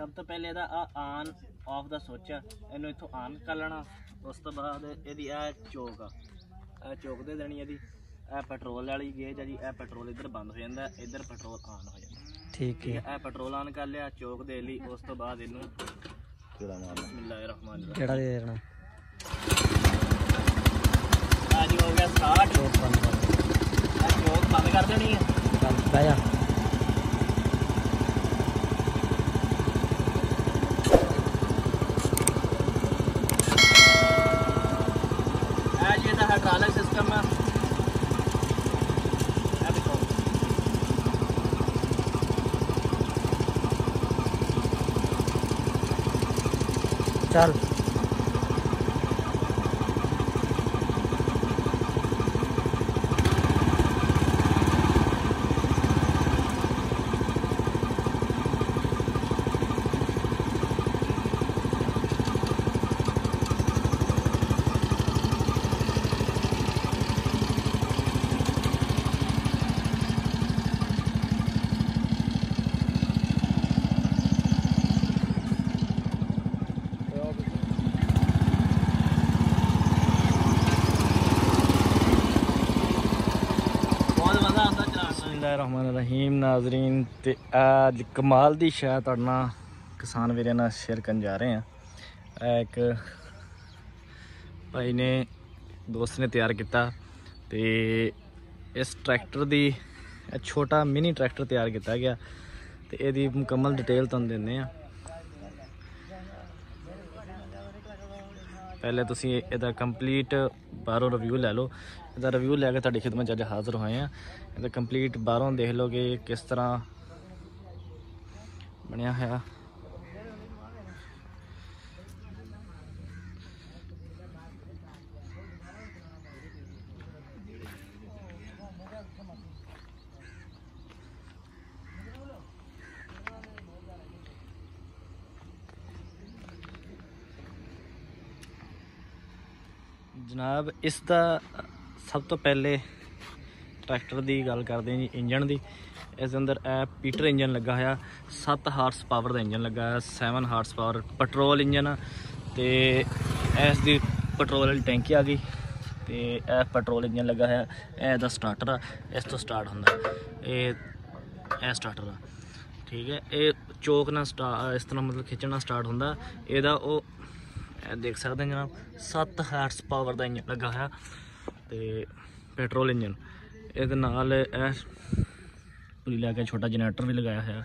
ਸਭ ਤੋਂ ਪਹਿਲੇ ਇਹਦਾ ਆ ਆਨ ਆਫ ਦਾ ਸੁੱਚ ਆ ਇਹਨੂੰ ਇੱਥੋਂ ਆਨ ਕਰ ਲੈਣਾ। ਉਸ ਤੋਂ ਬਾਅਦ ਇਹਦੀ ਇਹ ਚੋਕ ਆ। ਇਹ ਚੋਕ ਦੇ ਦੇਣੀ ਇਹਦੀ। ਇਹ ਪੈਟਰੋਲ ਵਾਲੀ ਗੇਜ ਆ ਜੀ ਇਹ ਪੈਟਰੋਲ ਇੱਧਰ ਬੰਦ ਹੋ ਜਾਂਦਾ ਇੱਧਰ ਪੈਟਰੋਲ ਆਨ ਹੋ ਜਾਂਦਾ। ਠੀਕ ਹੈ। ਇਹ ਪੈਟਰੋਲ ਆਨ ਕਰ ਲਿਆ ਚੋਕ ਦੇ ਲਈ ਉਸ ਤੋਂ ਬਾਅਦ ਇਹਨੂੰ ਕਿਹੜਾ ਮਾਰਨਾ ਬਿਸਮਿਲ੍ਲਾਹਿਰਰਹਿਮਾਨਿਰਰਹੀਮ ਕਿਹੜਾ ਦੇ ਦੇਣਾ? ਆ ਜੀ ਹੋ ਗਿਆ ਸਟਾਰਟ। ਚੋਕ ਬੰਦ ਕਰ। ਇਹ ਚੋਕ ਬੰਦ ਕਰ ਦੇਣੀ ਹੈ ਬਹਿ ਜੀ ਇਹਦਾ ਹਾਈਡ੍ਰੋਲਿਕ ਸਿਸਟਮ ਆ ਇਹ ਦੇਖੋ ਚੱਲ ਬਹੁਤ ਮਜ਼ਾ ਆਉਂਦਾ ਚਲਾਉਣ ਦਾ ਬਿਸਮਿਲ੍ਲਾਹਿਰਰਹਿਮਾਨਿਰਰਹੀਮ ਨਾਜ਼ਰੀਨ ਤੇ ਅੱਜ ਕਮਾਲ ਦੀ ਸ਼ਾਇਦ ਤੁਹਾਡੇ ਨਾਲ ਕਿਸਾਨ ਵੀਰਾਂ ਨਾਲ ਸ਼ੇਅਰ ਕਰਨ ਜਾ ਰਹੇ ਆ ਇਹ ਇੱਕ ਭਾਈ ਨੇ ਦੋਸਤ ਨੇ ਤਿਆਰ ਕੀਤਾ ਤੇ ਇਸ ਟਰੈਕਟਰ ਦੀ, ਇਹ ਛੋਟਾ ਮਿਨੀ ਟਰੈਕਟਰ ਤਿਆਰ ਕੀਤਾ ਗਿਆ ਤੇ ਇਹਦੀ ਮੁਕੰਮਲ ਡਿਟੇਲ ਤੁਹਾਨੂੰ ਦਿੰਦੇ ਆ ਪਹਿਲੇ ਤੁਸੀਂ ਇਹਦਾ ਕੰਪਲੀਟ ਬਾਹਰੋਂ ਰਿਵਿਊ ਲੈ ਲਓ। ਇਹਦਾ ਰਿਵਿਊ ਲੈ ਕੇ ਤੁਹਾਡੀ ਖਿਦਮਤ 'ਚ ਅੱਜ ਹਾਜ਼ਰ ਹੋਏ ਆ। ਇਹਦਾ ਕੰਪਲੀਟ ਬਾਹਰੋਂ ਦੇਖ ਲਓਗੇ ਕਿਸ ਤਰ੍ਹਾਂ ਬਣਿਆ ਹੋਇਆ। ਜਨਾਬ, ਇਸ ਦਾ ਸਭ ਤੋਂ ਪਹਿਲੇ ਟਰੈਕਟਰ ਦੀ ਗੱਲ ਕਰਦੇ ਹਾਂ ਜੀ ਇੰਜਨ ਦੀ। ਇਸ ਦੇ ਅੰਦਰ ਇਹ ਪੀਟਰ ਇੰਜਨ ਲੱਗਾ ਹੋਇਆ 7 ਹਾਰਸ ਪਾਵਰ ਦਾ ਇੰਜਨ ਲੱਗਾ ਹੋਇਆ 7 ਹਾਰਸ ਪਾਵਰ ਪੈਟਰੋਲ ਇੰਜਨ ਤੇ ਇਸ ਦੀ ਪੈਟਰੋਲ ਵਾਲੀ ਟੈਂਕੀ ਆ ਗਈ, ਤੇ ਇਹ ਪੈਟਰੋਲ ਇੰਜਨ ਲੱਗਾ ਹੋਇਆ, ਇਹ ਦਾ ਸਟਾਰਟਰ ਆ, ਇਸ ਤੋਂ ਸਟਾਰਟ ਹੁੰਦਾ ਇਹ ਇਹ ਸਟਾਰਟਰ ਆ। ਠੀਕ ਹੈ, ਇਹ ਚੋਕ ਨਾਲ ਸਟਾ, ਇਸ ਤਰ੍ਹਾਂ ਮਤਲਬ ਖਿੱਚਣਾ ਸਟਾਰਟ ਹੁੰਦਾ, ਇਹਦਾ ਉਹ ਇਹ ਦੇਖ ਸਕਦੇ ਹੋ ਜਨਾਬ 7 ਹਾਰਸ ਪਾਵਰ ਦਾ ਇੰਜਨ ਲੱਗਾ ਹੋਇਆ ਤੇ ਪੈਟਰੋਲ ਇੰਜਨ ਇਹਦੇ ਨਾਲ ਇਹ ਪੂਰੀ ਲਾ ਕੇ ਛੋਟਾ ਜਨਰੇਟਰ ਵੀ ਲਗਾਇਆ ਹੋਇਆ।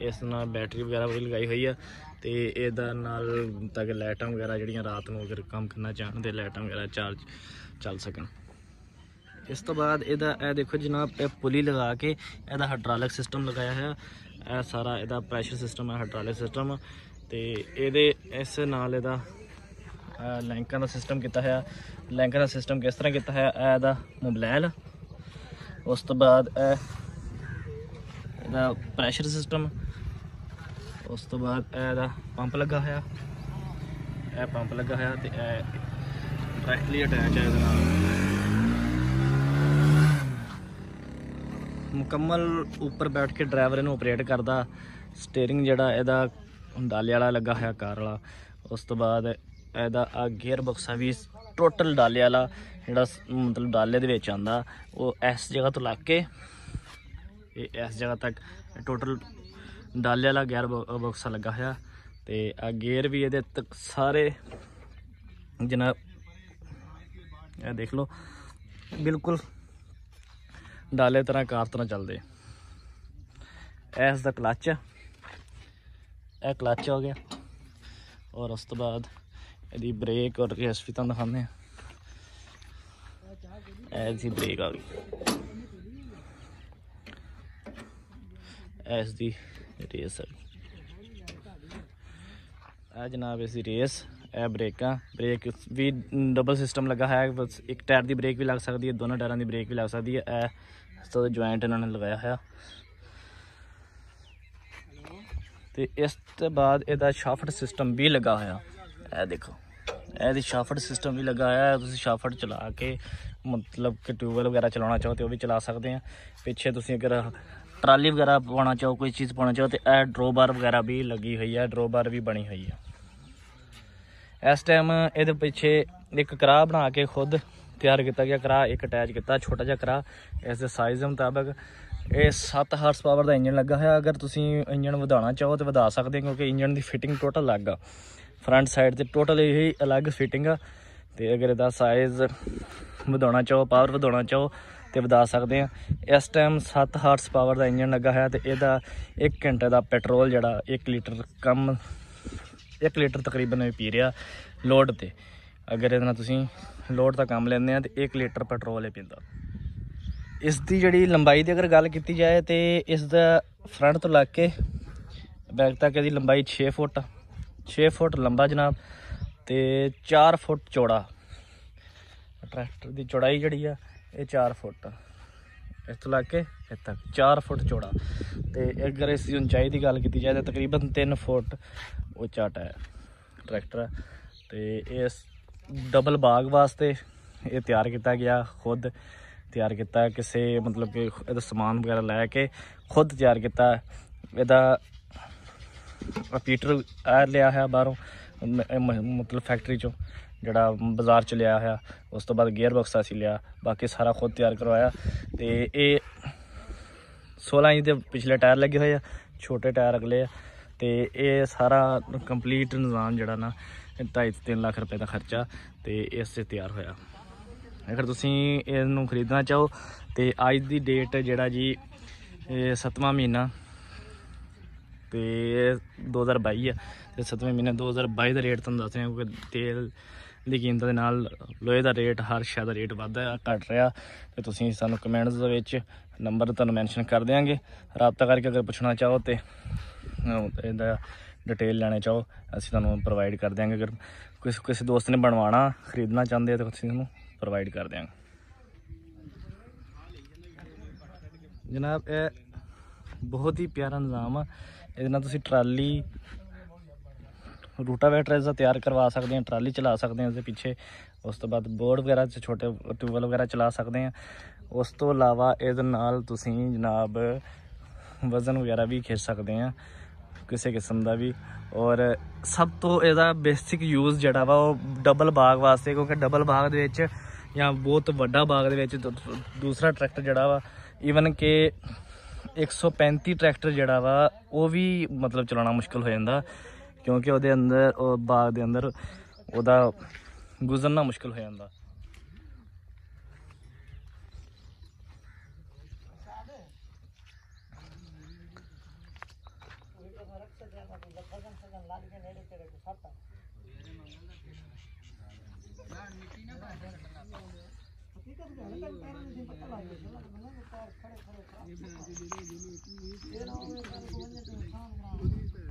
ਇਸ ਨਾਲ ਬੈਟਰੀ ਵਗੈਰਾ ਵੀ ਲਗਾਈ ਹੋਈ ਆ ਤੇ ਇਹਦਾ ਨਾਲ ਤਾਂ ਕਿ ਲਾਈਟਾਂ ਵਗੈਰਾ ਜਿਹੜੀਆਂ ਰਾਤ ਨੂੰ ਅਗਰ ਕੰਮ ਕਰਨਾ ਚਾਹਣ ਤੇ ਲਾਈਟਾਂ ਵਗੈਰਾ ਚਾਰਜ ਚੱਲ ਸਕਣ। ਇਸ ਤੋਂ ਬਾਅਦ ਇਹਦਾ ਇਹ ਦੇਖੋ ਜਨਾਬ, ਇਹ ਪੁਲੀ ਲਗਾ ਕੇ ਇਹਦਾ ਹਾਈਡ੍ਰੋਲਿਕ ਸਿਸਟਮ ਲਗਾਇਆ ਹੋਇਆ। ਇਹ ਸਾਰਾ ਇਹਦਾ ਪ੍ਰੈਸ਼ਰ ਸਿਸਟਮ ਹੈ ਹਾਈਡ੍ਰੋਲਿਕ ਸਿਸਟਮ ਤੇ ਇਹਦੇ ਇਸ ਨਾਲ ਇਹਦਾ ਲੈਂਕਾਂ ਦਾ ਸਿਸਟਮ ਕੀਤਾ ਹੋਇਆ। ਲੈਂਕਾਂ ਦਾ ਸਿਸਟਮ ਕਿਸ ਤਰ੍ਹਾਂ ਕੀਤਾ ਹੋਇਆ? ਇਹ ਇਹਦਾ ਮੋਬਲਾਈਲ ਉਸ ਤੋਂ ਬਾਅਦ ਇਹ ਇਹਦਾ ਪ੍ਰੈਸ਼ਰ ਸਿਸਟਮ ਉਸ ਤੋਂ ਬਾਅਦ ਇਹ ਇਹਦਾ ਪੰਪ ਲੱਗਾ ਹੋਇਆ। ਇਹ ਪੰਪ ਲੱਗਾ ਹੋਇਆ ਤੇ ਇਹ ਡਾਇਰੈਕਟਲੀ ਅਟੈਚ ਹੈ ਇਹਦੇ ਨਾਲ। ਮੁਕੰਮਲ ਉੱਪਰ ਬੈਠ ਕੇ ਡਰਾਈਵਰ ਇਹਨੂੰ ਆਪਰੇਟ ਕਰਦਾ। ਸਟੀਅਰਿੰਗ ਜਿਹੜਾ ਇਹਦਾ ਡਾਲੇ ਵਾਲਾ ਲੱਗਾ ਹੋਇਆ ਕਾਰ ਵਾਲਾ। ਉਸ ਤੋਂ ਬਾਅਦ ਇਹਦਾ ਆ ਗੇਅਰ ਬਕਸਾ ਵੀ ਟੋਟਲ ਡਾਲੇ ਵਾਲਾ, ਜਿਹੜਾ ਸ- ਮਤਲਬ ਡਾਲੇ ਦੇ ਵਿੱਚ ਆਂਦਾ ਉਹ ਇਸ ਜਗ੍ਹਾ ਤੋਂ ਲੱਗ ਕੇ ਇਹ ਇਸ ਜਗ੍ਹਾ ਤੱਕ ਟੋਟਲ ਡਾਲੇ ਵਾਲਾ ਗੇਅਰ ਬਕਸਾ ਲੱਗਾ ਹੋਇਆ, ਤੇ ਆ ਗੇਅਰ ਵੀ ਇਹਦੇ ਤੱਕ ਸਾਰੇ ਜਨਾਬ ਇਹ ਦੇਖ ਲਓ, ਬਿਲਕੁਲ ਡਾਲੇ ਤਰ੍ਹਾਂ ਕਾਰ ਤਰ੍ਹਾਂ ਚੱਲਦੇ। ਐਸ ਦਾ ਕਲਚ ਇਹ ਕਲਚ ਹੋ ਗਿਆ, ਔਰ ਉਸ ਤੋਂ ਬਾਅਦ ਇਹਦੀ ਬ੍ਰੇਕ ਔਰ ਰੇਸ ਵੀ ਤੁਹਾਨੂੰ ਦਿਖਾਉਂਦੇ ਆ ਐਸ ਦੀ ਬ੍ਰੇਕ ਆ ਗਈ। ਐਸ ਦੀ ਰੇਸ ਆ ਗਈ। ਆ ਜਨਾਬ ਇਸ ਦੀ ਰੇਸ ਇਹ ਬ੍ਰੇਕਾਂ ਬ੍ਰੇਕ ਵੀ ਡਬਲ ਸਿਸਟਮ ਲੱਗਾ ਹੈ, ਬਸ ਇੱਕ ਟਾਇਰ ਦੀ ਬ੍ਰੇਕ ਵੀ ਲੱਗ ਸਕਦੀ ਹੈ, ਦੋਨਾਂ ਟਾਇਰਾਂ ਦੀ ਬ੍ਰੇਕ ਵੀ ਲੱਗ ਸਕਦੀ ਹੈ। ਇਹ ਤੋਂ ਜੁਆਇੰਟ ਇਹਨਾਂ ਨੇ ਲਗਾਇਆ ਹੋਇਆ। ਤੇ ਇਸ ਤੋਂ ਬਾਅਦ ਇਹਦਾ ਸ਼ਾਫਟ ਸਿਸਟਮ ਵੀ ਲੱਗਾ ਹੋਇਆ। ਇਹ ਦੇਖੋ। ਇਹਦੀ ਸ਼ਾਫਟ ਸਿਸਟਮ ਵੀ ਲੱਗਾ ਹੋਇਆ ਹੈ ਤੁਸੀਂ ਸ਼ਾਫਟ ਚਲਾ ਕੇ, ਮਤਲਬ ਕਿ ਟਿਊਬਵੈਲ ਵਗੈਰਾ ਚਲਾਉਣਾ ਚਾਹੋ ਤੇ ਉਹ ਵੀ ਚਲਾ ਸਕਦੇ ਆ। ਪਿੱਛੇ ਤੁਸੀਂ ਅਗਰ ਟਰਾਲੀ ਵਗੈਰਾ ਪਾਉਣਾ ਚਾਹੋ, ਕੋਈ ਚੀਜ਼ ਪਾਉਣਾ ਚਾਹੋ ਤੇ ਇਹ ਡਰੋਬਾਰ ਵਗੈਰਾ ਵੀ ਲੱਗੀ ਹੋਈ ਹੈ ਡਰੋਬਾਰ ਵੀ ਬਣੀ ਹੋਈ ਹੈ ਇਸ ਟਾਈਮ ਇਹਦੇ ਪਿੱਛੇ ਇੱਕ ਕਰਾ ਬਣਾ ਕੇ ਖੁਦ ਤਿਆਰ ਕੀਤਾ ਗਿਆ ਕਰਾ ਇੱਕ ਅਟੈਚ ਕੀਤਾ, ਛੋਟਾ ਜਿਹਾ ਕਰਾ ਇਸ ਦੇ ਸਾਈਜ਼ ਦੇ ਮੁਤਾਬਕ ਇਹ 7 ਹਾਰਸ ਪਾਵਰ ਦਾ ਇੰਜਨ ਲੱਗਾ ਹੋਇਆ, ਅਗਰ ਤੁਸੀਂ ਇੰਜਨ ਵਧਾਉਣਾ ਚਾਹੋ ਤਾਂ ਵਧਾ ਸਕਦੇ ਹੋ ਕਿਉਂਕਿ ਇੰਜਨ ਦੀ ਫਿਟਿੰਗ ਟੋਟਲ ਅਲੱਗ ਆ। ਫਰੰਟ ਸਾਈਡ ਤੇ ਟੋਟਲ ਇਹ ਅਲੱਗ ਫਿਟਿੰਗ ਆ। ਤੇ ਅਗਰ ਇਹਦਾ ਸਾਈਜ਼ ਵਧਾਉਣਾ ਚਾਹੋ ਪਾਵਰ ਵਧਾਉਣਾ ਚਾਹੋ, ਤੇ ਵਧਾ ਸਕਦੇ ਆ। ਇਸ ਟਾਈਮ 7 ਹਾਰਸ ਪਾਵਰ ਦਾ ਇੰਜਨ ਲੱਗਾ ਹੋਇਆ ਤੇ ਇਹਦਾ 1 ਘੰਟੇ ਦਾ ਪੈਟਰੋਲ ਜਿਹੜਾ 1 ਲੀਟਰ ਕਮ 1 ਲੀਟਰ ਤਕਰੀਬਨ ਇਹ ਪੀ ਰਿਹਾ ਲੋਡ ਤੇ। ਅਗਰ ਇਹਦੇ ਨਾਲ ਤੁਸੀਂ ਲੋਡ ਦਾ ਕੰਮ ਲੈਂਦੇ ਆ ਤੇ 1 ਲੀਟਰ ਪੈਟਰੋਲ ਇਹ ਪੀਂਦਾ। ਇਸ ਦੀ ਜਿਹੜੀ ਲੰਬਾਈ ਦੀ ਅਗਰ ਗੱਲ ਕੀਤੀ ਜਾਏ ਤੇ ਇਸ ਦਾ ਫਰੰਟ ਤੋਂ ਲੱਗ ਕੇ, ਬੈਕ ਤੱਕ ਇਹਦੀ ਲੰਬਾਈ 6 ਫੁੱਟ 6 ਫੁੱਟ ਲੰਬਾ ਜਨਾਬ ਤੇ 4 ਫੁੱਟ ਚੌੜਾ। ਟਰੈਕਟਰ ਦੀ ਚੌੜਾਈ ਜਿਹੜੀ ਆ, ਇਹ 4 ਫੁੱਟ। ਇਸ ਤੋਂ ਲੱਗ ਕੇ ਇੱਥੇ ਤੱਕ 4 ਫੁੱਟ ਚੌੜਾ। ਤੇ ਅਗਰ ਇਸ ਦੀ ਉਚਾਈ ਦੀ ਗੱਲ ਕੀਤੀ ਜਾਏ ਤਾਂ ਤਕਰੀਬਨ 3 ਫੁੱਟ ਉੱਚਾ ਟਾਇਰ ਟਰੈਕਟਰ ਹੈ ਤੇ ਇਸ ਡਬਲ ਬਾਗ ਵਾਸਤੇ ਇਹ ਤਿਆਰ ਕੀਤਾ ਗਿਆ, ਖੁਦ ਤਿਆਰ ਕੀਤਾ, ਕਿਸੇ ਮਤਲਬ ਕਿ ਇਹਦਾ ਸਮਾਨ ਵਗੈਰਾ ਲੈ ਕੇ ਖੁਦ ਤਿਆਰ ਕੀਤਾ। ਇਹਦਾ ਪੀਟਰ ਆ ਲਿਆ ਹੋਇਆ ਬਾਹਰੋਂ, ਮ- ਮਤਲਬ ਫੈਕਟਰੀ ਚੋਂ, ਜਿਹੜਾ ਬਾਜ਼ਾਰ ਚ ਲਿਆ ਹੋਇਆ। ਉਸ ਤੋਂ ਬਾਅਦ ਗੀਅਰ ਬਾਕਸ ਅਸੀਂ ਲਿਆ, ਬਾਕੀ ਸਾਰਾ ਖੁਦ ਤਿਆਰ ਕਰਵਾਇਆ। ਤੇ ਇਹ 16 ਇੰਚ ਦੇ ਪਿਛਲੇ ਟਾਇਰ ਲੱਗੇ ਹੋਏ ਆ, ਛੋਟੇ ਟਾਇਰ ਅਗਲੇ ਆ। ਤੇ ਇਹ ਸਾਰਾ ਕੰਪਲੀਟ ਨਿਜ਼ਾਮ ਜਿਹੜਾ ਨਾ 2.5 ਲੱਖ ਰੁਪਏ ਦਾ ਖਰਚਾ, ਤੇ ਇਸ ਤੇ ਤਿਆਰ ਹੋਇਆ। ਅਗਰ ਤੁਸੀਂ ਇਹਨੂੰ ਖਰੀਦਣਾ ਚਾਹੋ, ਤੇ ਅੱਜ ਦੀ ਡੇਟ ਜਿਹੜਾ ਜੀ, ਇਹ 7ਵਾਂ ਮਹੀਨਾ ਤੇ ਇਹ 2022 ਆ ਤੇ 7ਵੇਂ ਮਹੀਨੇ 2022 ਦਾ ਰੇਟ ਤੁਹਾਨੂੰ ਦੱਸ ਰਿਹਾ ਕਿਉਂਕਿ ਤੇਲ ਦੀ ਕੀਮਤ ਦੇ ਨਾਲ ਲੋਹੇ ਦਾ ਰੇਟ, ਹਰ ਸ਼ੈ ਦਾ ਰੇਟ ਵੱਧਦਾ ਘਟ ਰਿਹਾ ਤੇ ਤੁਸੀਂ ਸਾਨੂੰ ਕਮੈਂਟਸ ਦੇ ਵਿੱਚ ਨੰਬਰ ਤੁਹਾਨੂੰ ਮੈਂਸ਼ਨ ਕਰ ਦਿਆਂਗੇ। ਰਾਬਤਾ ਕਰਕੇ ਅਗਰ ਪੁੱਛਣਾ ਚਾਹੋ ਤੇ ਇਹਦਾ ਡਿਟੇਲ ਲੈਣਾ ਚਾਹੋ, ਅਸੀਂ ਤੁਹਾਨੂੰ ਪ੍ਰੋਵਾਈਡ ਕਰ ਦਿਆਂਗੇ। ਅਗਰ ਕਿਸੇ ਕਿਸੇ ਦੋਸਤ ਨੇ ਬਣਵਾਉਣਾ, ਖਰੀਦਣਾ ਚਾਹੁੰਦੇ ਤਾਂ ਅਸੀਂ ਤੁਹਾਨੂੰ ਪ੍ਰੋਵਾਈਡ ਕਰ ਦਿਆਂਗੇ। ਜਨਾਬ, ਇਹ ਬਹੁਤ ਹੀ ਪਿਆਰਾ ਨਿਜ਼ਾਮ ਆ। ਇਹਦੇ ਨਾਲ ਤੁਸੀਂ ਟਰਾਲੀ ਰੂਟਾਵੇਟਰ ਇਸ ਦਾ ਤਿਆਰ ਕਰਵਾ ਸਕਦੇ ਆ ਟਰਾਲੀ ਚਲਾ ਸਕਦੇ ਆ ਇਸਦੇ ਪਿੱਛੇ। ਉਸ ਤੋਂ ਬਾਅਦ ਬੋਰਡ ਵਗੈਰਾ ਚ ਛੋਟੇ ਟਿਊਬਲ ਵਗੈਰਾ ਚਲਾ ਸਕਦੇ ਆ ਉਸ ਤੋਂ ਇਲਾਵਾ ਇਹਦੇ ਨਾਲ ਤੁਸੀਂ ਜਨਾਬ ਵਜ਼ਨ ਵਗੈਰਾ ਵੀ ਖਿੱਚ ਸਕਦੇ ਆ ਕਿਸੇ ਕਿਸਮ ਦਾ ਵੀ। ਔਰ ਸਭ ਤੋਂ ਇਹਦਾ ਬੇਸਿਕ ਯੂਜ਼ ਜਿਹੜਾ ਵਾ ਉਹ ਡਬਲ ਬਾਗ ਵਾਸਤੇ, ਕਿਉਂਕਿ ਡਬਲ ਬਾਗ ਦੇ ਵਿੱਚ ਜਾਂ ਬਹੁਤ ਵੱਡਾ ਬਾਗ ਦੇ ਵਿੱਚ ਦੂਸਰਾ ਟਰੈਕਟਰ ਜਿਹੜਾ ਵਾ ਈਵਨ ਕਿ 135 ਟਰੈਕਟਰ ਜਿਹੜਾ ਵਾ, ਉਹ ਵੀ ਮਤਲਬ ਚਲਾਉਣਾ ਮੁਸ਼ਕਲ ਹੋ ਜਾਂਦਾ, ਕਿਉਂਕਿ ਉਹਦੇ ਅੰਦਰ, ਉਹ ਬਾਗ ਦੇ ਅੰਦਰ ਉਹਦਾ ਗੁਜ਼ਰਨਾ ਮੁਸ਼ਕਲ ਹੋ ਜਾਂਦਾ। ਇਹ ਨਾ ਹੋਵੇ ਤਾਂ ਕੋਈ ਨਹੀਂ ਤਾਂ